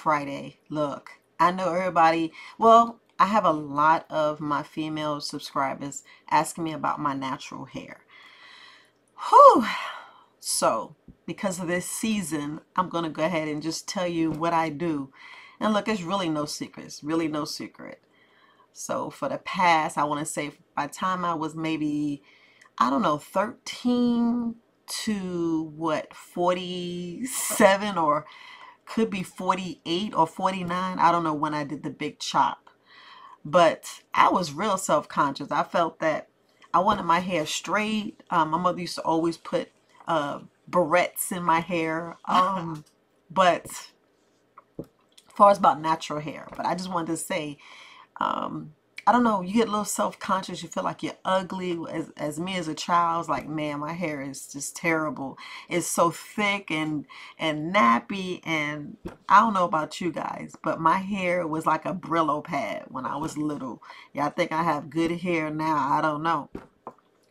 Friday. Look, I know everybody, well, I have a lot of my female subscribers asking me about my natural hair. Whew. So, because of this season, I'm going to go ahead and just tell you what I do. And look, it's really no secrets, really no secret. So, for the past, I want to say by time I was maybe, I don't know, 13 to what, 47 or could be 48 or 49. I don't know when I did the big chop. But I was real self-conscious. I felt that I wanted my hair straight. Um, my mother used to always put uh, barrettes in my hair. Um, but as far as about natural hair, but I just wanted to say, um, I don't know, you get a little self-conscious, you feel like you're ugly. As, as me as a child, I was like, man, my hair is just terrible. It's so thick and, and nappy, and I don't know about you guys, but my hair was like a Brillo pad when I was little. Yeah, I think I have good hair now. I don't know.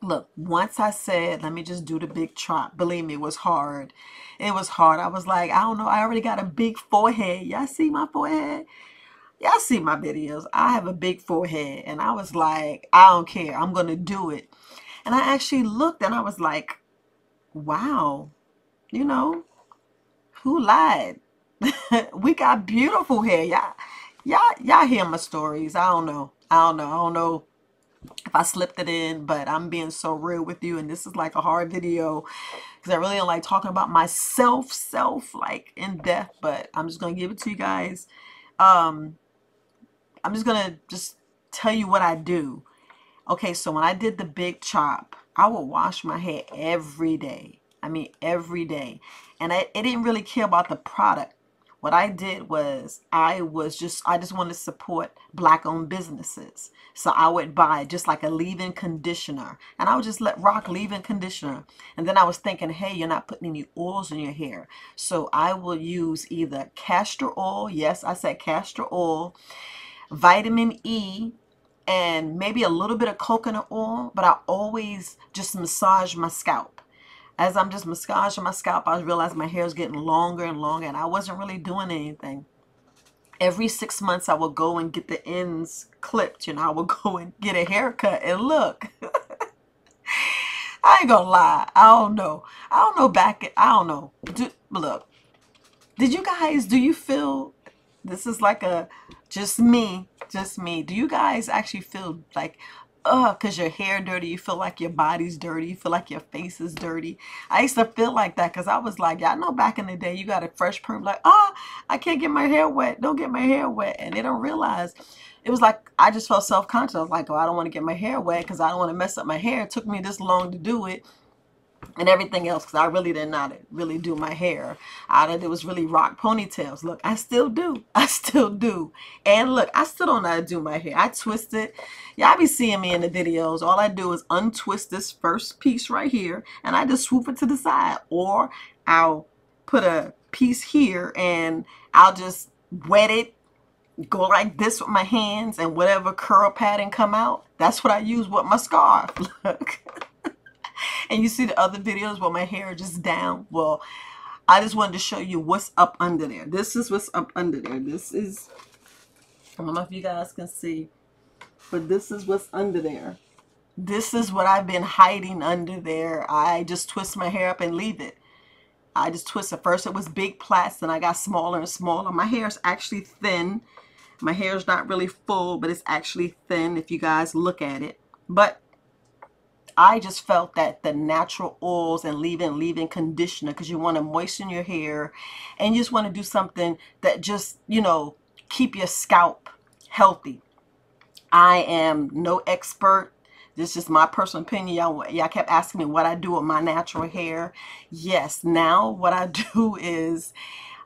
Look, once I said, let me just do the big chop. Believe me, it was hard. It was hard. I was like, I don't know. I already got a big forehead. Y'all see my forehead? Y'all see my videos. I have a big forehead. And I was like, I don't care. I'm going to do it. And I actually looked and I was like, wow, you know, who lied? we got beautiful hair. Y'all, y'all, y'all hear my stories. I don't know. I don't know. I don't know if I slipped it in, but I'm being so real with you. And this is like a hard video because I really don't like talking about myself, self, like in depth, but I'm just going to give it to you guys. Um, I'm just going to just tell you what I do. Okay, so when I did the big chop, I would wash my hair every day. I mean, every day. And I, didn't really care about the product what I did was I was just I just wanted to support black owned businesses. So I would buy just like a leave-in conditioner and I would just let rock leave-in conditioner. And then I was thinking, hey, you're not putting any oils in your hair. So I will use either castor oil, yes, I said castor oil, vitamin E, and maybe a little bit of coconut oil, but I always just massage my scalp as I'm just massaging my scalp, I realized my hair is getting longer and longer, and I wasn't really doing anything. Every six months, I would go and get the ends clipped. You know, I would go and get a haircut, and look. I ain't gonna lie. I don't know. I don't know back. I don't know. Do, look, did you guys? Do you feel? This is like a just me, just me. Do you guys actually feel like oh, because your hair dirty, you feel like your body's dirty, you feel like your face is dirty. I used to feel like that because I was like, y'all know back in the day, you got a fresh perm, like, oh, I can't get my hair wet. Don't get my hair wet. And they don't realize it was like, I just felt self-conscious. I was like, oh, I don't want to get my hair wet because I don't want to mess up my hair. It took me this long to do it and everything else because I really did not really do my hair. I it was really rock ponytails. Look, I still do. I still do. And look, I still don't know how to do my hair. I twist it. Y'all be seeing me in the videos. All I do is untwist this first piece right here and I just swoop it to the side. Or I'll put a piece here and I'll just wet it go like this with my hands and whatever curl pattern come out that's what I use with my scarf look and you see the other videos where my hair is just down. Well, I just wanted to show you what's up under there. This is what's up under there. This is, I don't know if you guys can see, but this is what's under there. This is what I've been hiding under there. I just twist my hair up and leave it. I just twist it. First it was big plaits, then I got smaller and smaller. My hair is actually thin. My hair is not really full, but it's actually thin if you guys look at it. But I just felt that the natural oils and leave-in leave-in conditioner because you want to moisten your hair and you just want to do something that just, you know, keep your scalp healthy. I am no expert. This is my personal opinion. Y'all, y'all kept asking me what I do with my natural hair. Yes, now what I do is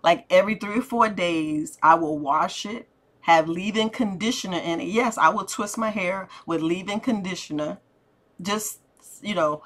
like every three or four days, I will wash it, have leave-in conditioner in it. Yes, I will twist my hair with leave-in conditioner. Just you know,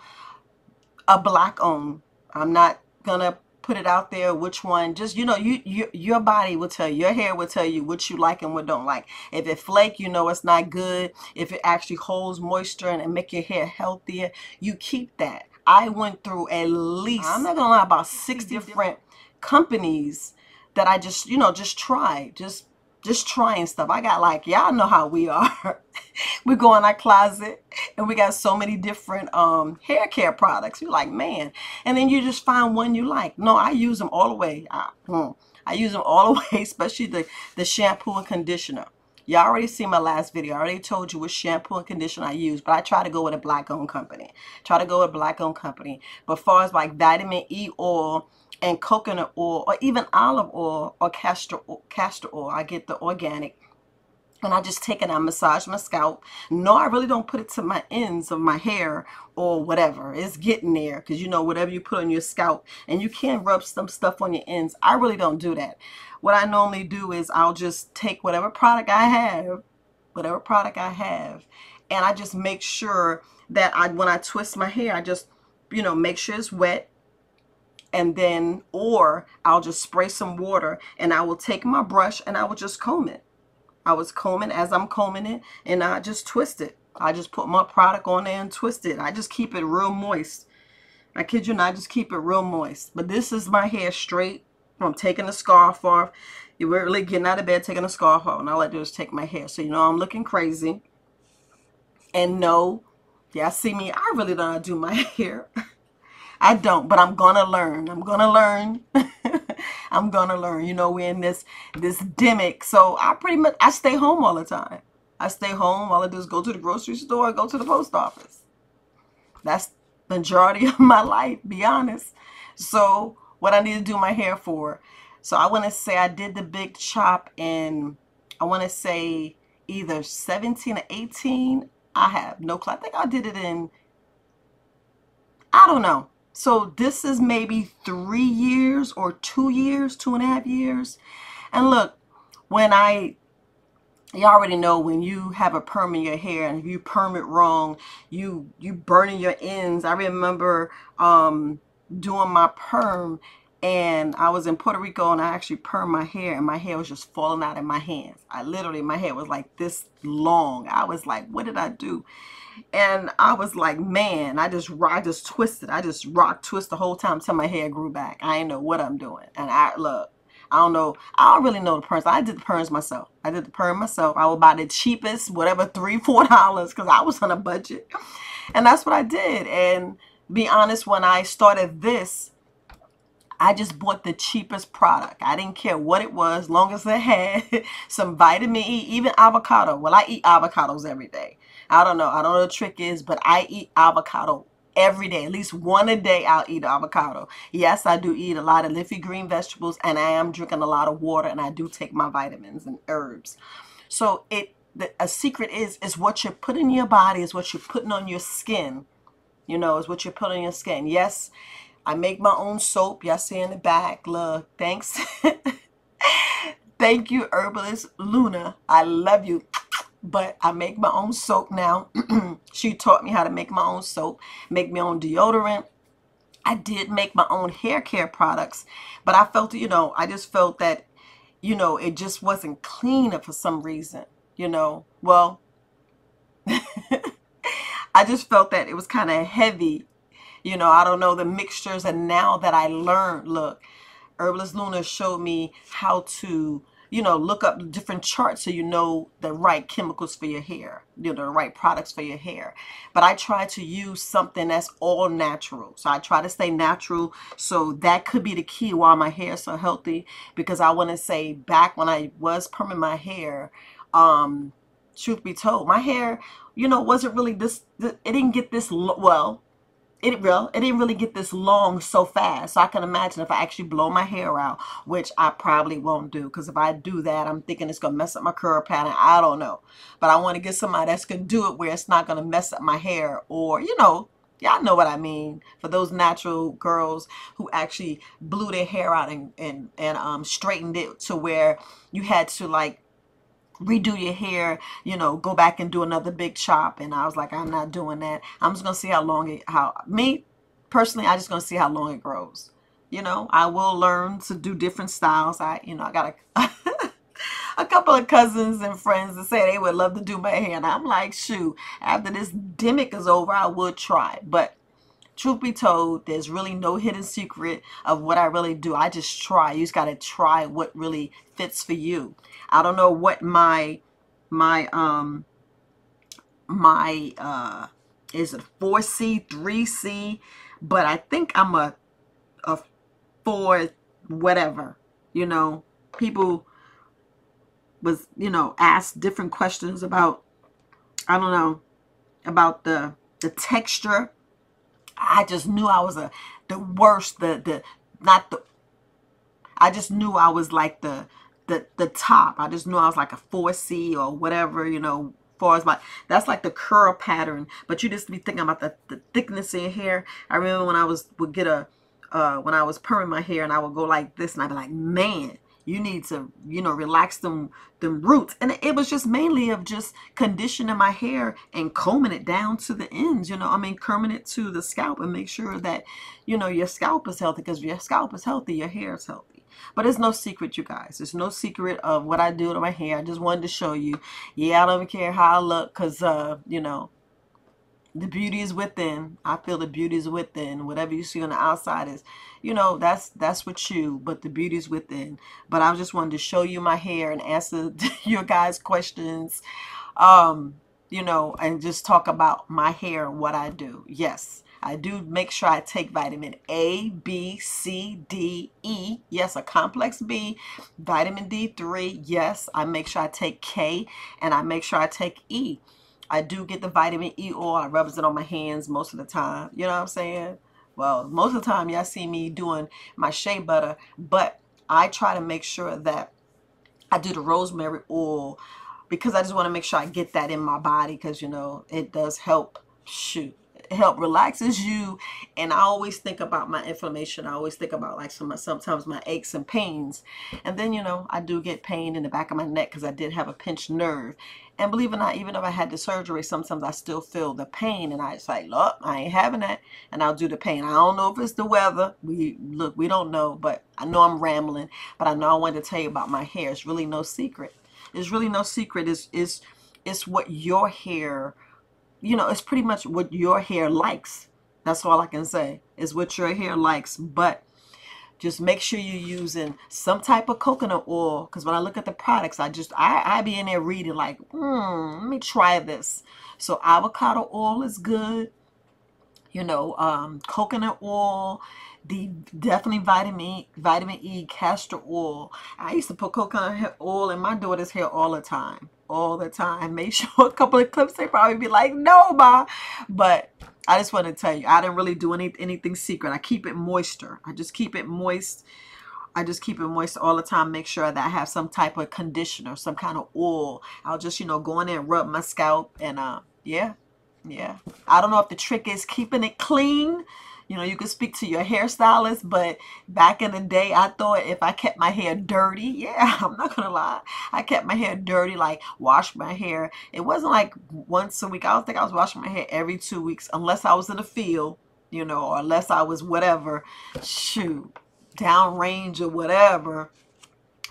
a black owned. I'm not gonna put it out there which one. Just you know you, you your body will tell you your hair will tell you what you like and what don't like. If it flake you know it's not good. If it actually holds moisture and, and make your hair healthier you keep that. I went through at least i'm not gonna lie about six different companies that I just, you know, just try, just just trying stuff. I got like, y'all know how we are. we go in our closet and we got so many different um, hair care products. You're like, man. And then you just find one you like. No, I use them all the way. I, hmm, I use them all the way, especially the, the shampoo and conditioner. Y'all already seen my last video. I already told you what shampoo and conditioner I use, but I try to go with a black owned company. Try to go with a black owned company. But far as like vitamin E oil, and coconut oil or even olive oil or castor castor oil. I get the organic and I just take it and I massage my scalp. No, I really don't put it to my ends of my hair or whatever. It's getting there because you know whatever you put on your scalp and you can rub some stuff on your ends. I really don't do that. What I normally do is I'll just take whatever product I have, whatever product I have, and I just make sure that I when I twist my hair, I just you know make sure it's wet and then or I'll just spray some water and I will take my brush and I will just comb it. I was combing as I'm combing it and I just twist it. I just put my product on there and twist it. I just keep it real moist. I kid you not, I just keep it real moist. But this is my hair straight from taking the scarf off. You're really getting out of bed, taking the scarf off, and all I do is take my hair. So you know I'm looking crazy. And no, yeah, see me, I really don't do my hair. I don't, but I'm gonna learn. I'm gonna learn. I'm gonna learn. You know, we're in this this demic, so I pretty much I stay home all the time. I stay home. All I do is go to the grocery store, go to the post office. That's the majority of my life, be honest. So what I need to do my hair for. So I want to say I did the big chop in, I want to say either 17 or 18. I have no clue. I think I did it in, I don't know. So this is maybe three years or two years, two and a half years. And look, when I, you already know when you have a perm in your hair and if you perm it wrong, you, you burning your ends. I remember um, doing my perm and I was in Puerto Rico and I actually permed my hair and my hair was just falling out of my hands. I literally, my hair was like this long. I was like, what did I do? And I was like, man, I just I just twisted. I just rock twist the whole time until my hair grew back. I didn't know what I'm doing. And I look, I don't know. I don't really know the perms. I did the perms myself. I did the perm myself. I would buy the cheapest, whatever, three, four dollars, because I was on a budget. And that's what I did. And be honest, when I started this, I just bought the cheapest product. I didn't care what it was, long as it had some vitamin E, even avocado. Well, I eat avocados every day. I don't know. I don't know the trick is, but I eat avocado every day. At least one a day I'll eat avocado. Yes, I do eat a lot of leafy green vegetables and I am drinking a lot of water and I do take my vitamins and herbs. So it the, a secret is is what you're putting in your body is what you're putting on your skin. You know, is what you're putting on your skin. Yes, I make my own soap. Y'all see in the back. Look, thanks. Thank you, Herbalist Luna. I love you but I make my own soap now. she taught me how to make my own soap, make my own deodorant. I did make my own hair care products, but I felt, you know, I just felt that, you know, it just wasn't clean for some reason, you know. Well, I just felt that it was kind of heavy, you know, I don't know the mixtures. And now that I learned, look, Herbalist Luna showed me how to you know, look up different charts so you know the right chemicals for your hair, you know, the right products for your hair. But I try to use something that's all natural. So I try to stay natural. So that could be the key why my hair is so healthy. Because I want to say back when I was perming my hair, um, truth be told, my hair, you know, wasn't really this, it didn't get this, well, it real it didn't really get this long so fast. So i can imagine if i actually blow my hair out which i probably won't do. Because if i do that i'm thinking it's gonna mess up my curl pattern. I don't know. But i want to get somebody that's gonna do it where it's not gonna mess up my hair or you know y'all know what i mean. For those natural girls who actually blew their hair out and and, and um straightened it to where you had to like redo your hair, you know, go back and do another big chop. And I was like, I'm not doing that. I'm just going to see how long it, how, me, personally, I just going to see how long it grows. You know, I will learn to do different styles. I, you know, I got a, a couple of cousins and friends that say they would love to do my hair. And I'm like, shoot, after this demic is over, I would try. But truth be told, there's really no hidden secret of what I really do. I just try. You just got to try what really fits for you. I don't know what my my um my uh is it 4C, 3C, but I think I'm a a 4 whatever, you know. People was, you know, asked different questions about I don't know, about the the texture I just knew I was a the worst, the the not the I just knew I was like the the the top. I just knew I was like a 4C or whatever, you know, far as like that's like the curl pattern. But you just be thinking about the, the thickness in your hair. I remember when I was would get a uh when I was perming my hair and I would go like this and I'd be like, man, you need to you know relax them them roots. And it was just mainly of just conditioning my hair and combing it down to the ends you know i mean combing it to the scalp and make sure that you know your scalp is healthy because your scalp is healthy your hair is healthy. But it's no secret you guys. There's no secret of what i do to my hair. I just wanted to show you. Yeah i don't care how i look because uh you know the beauty is within. I feel the beauty is within. Whatever you see on the outside is, you know, that's that's what you, but the beauty is within. But I just wanted to show you my hair and answer your guys' questions. Um, you know, and just talk about my hair and what I do. Yes, I do make sure I take vitamin A, B, C, D, E. Yes, a complex B. Vitamin D3. Yes, I make sure I take K and I make sure I take E. I do get the vitamin E oil. I rub it on my hands most of the time. You know what I'm saying? Well, most of the time, y'all see me doing my shea butter, but I try to make sure that I do the rosemary oil because I just want to make sure I get that in my body because, you know, it does help. Shoot, help relaxes you. And I always think about my inflammation. I always think about like some sometimes my aches and pains. And then you know I do get pain in the back of my neck because I did have a pinched nerve. And believe it or not even if I had the surgery sometimes I still feel the pain. And I say look I ain't having that. And I'll do the pain. I don't know if it's the weather. We look we don't know. But I know I'm rambling. But I know I wanted to tell you about my hair. It's really no secret. It's really no secret. It's, it's, it's what your hair you know, it's pretty much what your hair likes. That's all I can say is what your hair likes. But just make sure you're using some type of coconut oil. Because when I look at the products, I just, I, I be in there reading like, hmm, let me try this. So avocado oil is good. You know, um, coconut oil, the definitely vitamin vitamin E, castor oil. I used to put coconut oil in my daughter's hair all the time all the time. Make sure a couple of clips, they probably be like, no, ma. But I just want to tell you, I didn't really do any, anything secret. I keep it moisture. I just keep it moist. I just keep it moist all the time. Make sure that I have some type of conditioner, some kind of oil. I'll just, you know, go in there and rub my scalp. And, uh, yeah, yeah. I don't know if the trick is keeping it clean you know, you can speak to your hairstylist, but back in the day, I thought if I kept my hair dirty, yeah, I'm not gonna lie, I kept my hair dirty, like wash my hair. It wasn't like once a week. I don't think I was washing my hair every two weeks, unless I was in the field, you know, or unless I was whatever, shoot, downrange or whatever.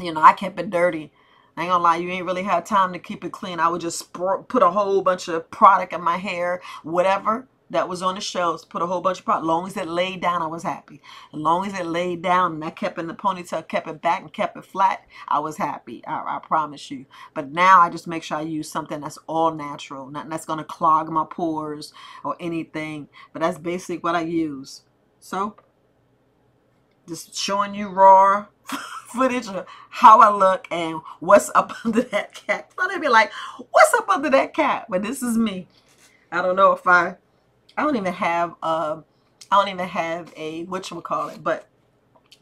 You know, I kept it dirty. I ain't gonna lie, you ain't really have time to keep it clean. I would just put a whole bunch of product in my hair, whatever that was on the shelves, put a whole bunch of product. As long as it laid down, I was happy. As long as it laid down and I kept in the ponytail, kept it back and kept it flat, I was happy. I, I promise you. But now I just make sure I use something that's all natural, nothing that's going to clog my pores or anything. But that's basically what I use. So, just showing you raw footage of how I look and what's up under that cap. So they be like, what's up under that cap? But this is me. I don't know if I I don't even have uh I don't even have a what you call it, but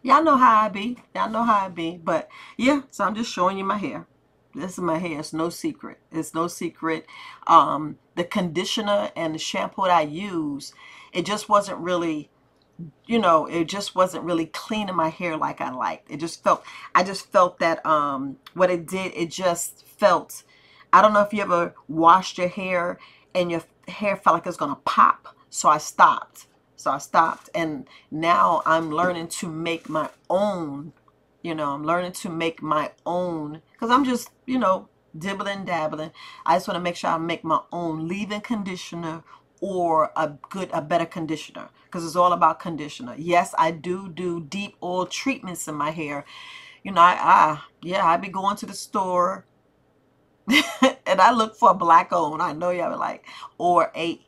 y'all know how I be. Y'all know how I be. But yeah, so I'm just showing you my hair. This is my hair. It's no secret. It's no secret. Um, the conditioner and the shampoo that I use, it just wasn't really, you know, it just wasn't really cleaning my hair like I liked. It just felt, I just felt that um, what it did, it just felt, I don't know if you ever washed your hair and your hair felt like it was going to pop. So I stopped. So I stopped. And now I'm learning to make my own. You know, I'm learning to make my own. Because I'm just, you know, dibbling, dabbling. I just want to make sure I make my own leave-in conditioner or a good a better conditioner because it's all about conditioner yes i do do deep oil treatments in my hair you know i, I yeah i be going to the store and i look for a black owned i know y'all like or a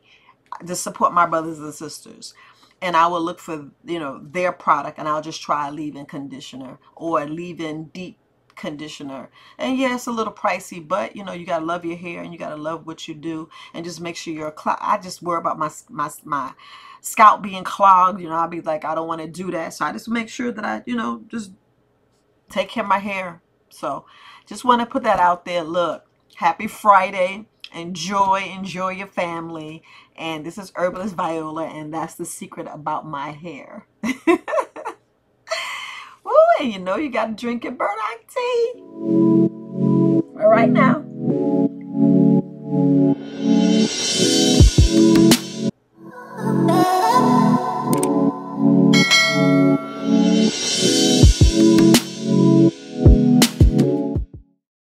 to support my brothers and sisters. And I will look for you know their product and I'll just try a leave-in conditioner or a leave-in deep conditioner. And yeah it's a little pricey but you know you gotta love your hair and you gotta love what you do. And just make sure you're I just worry about my my my scalp being clogged you know I'll be like I don't want to do that. So I just make sure that I you know just take care of my hair. So just want to put that out there. Look happy Friday enjoy enjoy your family and this is herbalist viola and that's the secret about my hair and you know you got to drink your burdock tea. All right now.